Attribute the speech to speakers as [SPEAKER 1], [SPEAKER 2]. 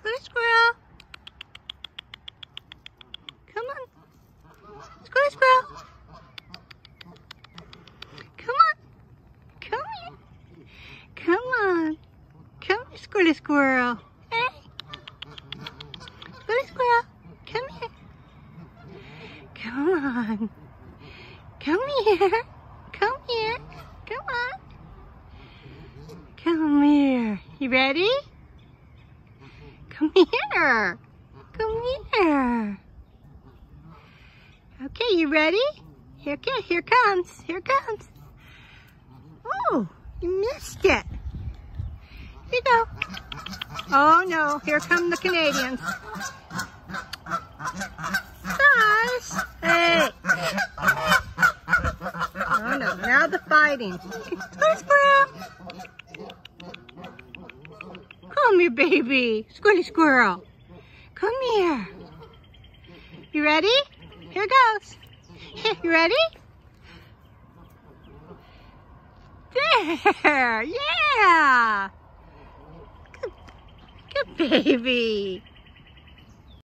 [SPEAKER 1] Squirrel, squirrel. Come on. Squirrel, squirrel. Come on. Come here. Come on. Come here, squirrel, squirrel. Squirrel, squirrel. Come here. Come on. Come here. Come here. Come on. Come here. You ready? Come here. Come here. Okay, you ready? Here, okay, here comes. Here comes. Oh, you missed it. Here you go. Oh no, here come the Canadians. Guys, hey. Oh no, now the fighting. Where's Squirrel? Here, baby. Squirrely squirrel. Come here. You ready? Here goes. You ready? There. Yeah. Good, good baby.